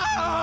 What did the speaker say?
Ah!